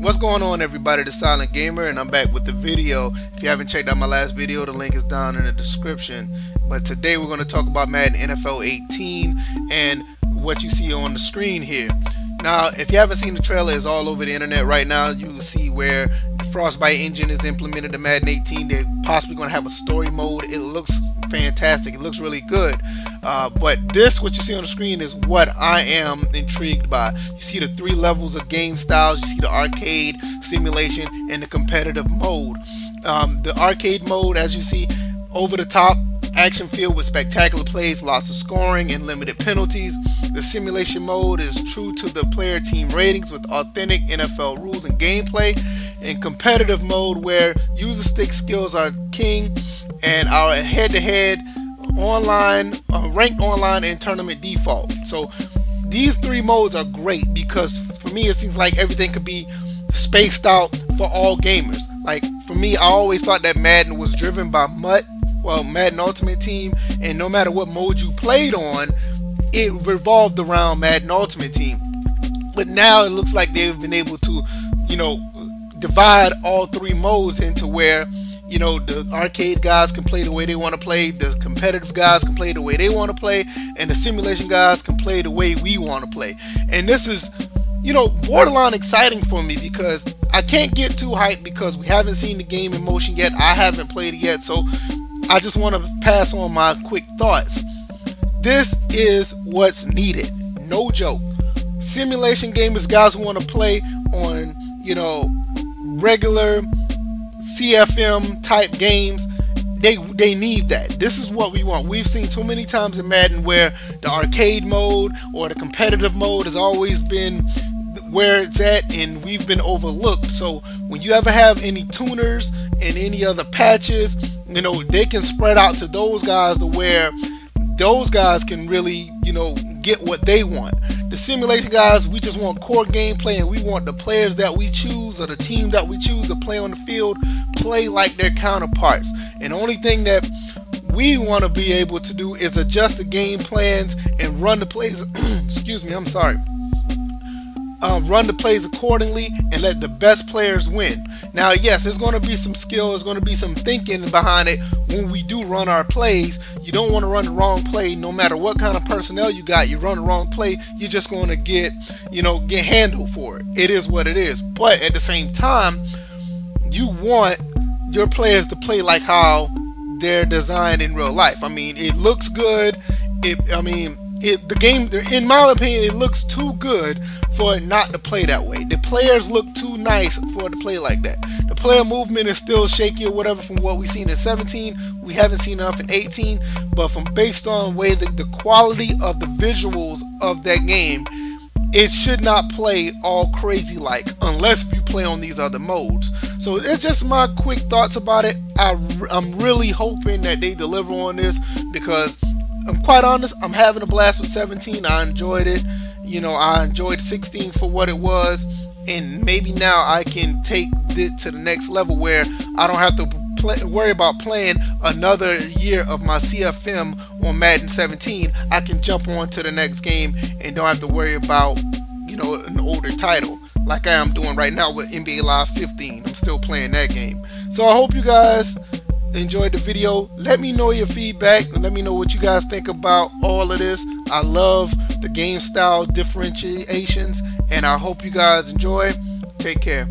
What's going on everybody, the CylentGamer and I'm back with the video. If you haven't checked out my last video, the link is down in the description. But today we're going to talk about Madden NFL 18 and what you see on the screen here. Now, if you haven't seen the trailer, it's all over the internet right now. You will see where the Frostbite engine is implemented in Madden 18. They're possibly going to have a story mode. It looks fantastic. It looks really good. Uh, but this, what you see on the screen, is what I am intrigued by. You see the three levels of game styles. You see the arcade, simulation, and the competitive mode. Um, the arcade mode, as you see, over the top, action filled with spectacular plays, lots of scoring, and limited penalties. The simulation mode is true to the player team ratings with authentic NFL rules and gameplay. In competitive mode, where user stick skills are king, and our head to head online, uh, ranked online, and tournament default. So these three modes are great because for me it seems like everything could be spaced out for all gamers. Like for me, I always thought that Madden was driven by MUT, well, Madden Ultimate Team, and no matter what mode you played on, it revolved around Madden Ultimate Team. But now it looks like they've been able to, you know, divide all three modes into where you know the arcade guys can play the way they want to play the competitive guys can play the way they want to play and the simulation guys can play the way we want to play. And this is you know borderline exciting for me because i can't get too hyped because we haven't seen the game in motion yet. I haven't played it yet so i just want to pass on my quick thoughts. This is what's needed. No joke. Simulation gamers guys who want to play on you know regular CFM type games, they they need that. This is what we want. We've seen too many times in Madden where the arcade mode or the competitive mode has always been where it's at and we've been overlooked. So when you ever have any tuners and any other patches, you know, they can spread out to those guys to where those guys can really, you know, get what they want. The simulation guys, we just want core gameplay and we want the players that we choose or the team that we choose to play on the field play like their counterparts. And the only thing that we want to be able to do is adjust the game plans and run the plays. excuse me, I'm sorry um, run the plays accordingly and let the best players win. Now, yes, there's going to be some skill, there's going to be some thinking behind it when we do run our plays. You don't want to run the wrong play no matter what kind of personnel you got. You run the wrong play, you're just going to get, you know, get handled for it. It is what it is. But at the same time, you want your players to play like how they're designed in real life. I mean, it looks good. It, I mean, it, the game, in my opinion, it looks too good for it not to play that way. The players look too nice for it to play like that. The player movement is still shaky or whatever from what we've seen in 17. We haven't seen enough in 18, but from based on the way the, the quality of the visuals of that game, it should not play all crazy like unless you play on these other modes. So it's just my quick thoughts about it. I, I'm really hoping that they deliver on this because I'm quite honest, I'm having a blast with 17. I enjoyed it. You know, I enjoyed 16 for what it was, and maybe now I can take it to the next level where I don't have to play, worry about playing another year of my CFM on Madden 17. I can jump on to the next game and don't have to worry about, you know, an older title like I am doing right now with NBA Live 15. I'm still playing that game. So I hope you guys enjoyed the video. Let me know your feedback. Let me know what you guys think about all of this. I love the game style differentiations and I hope you guys enjoy. Take care.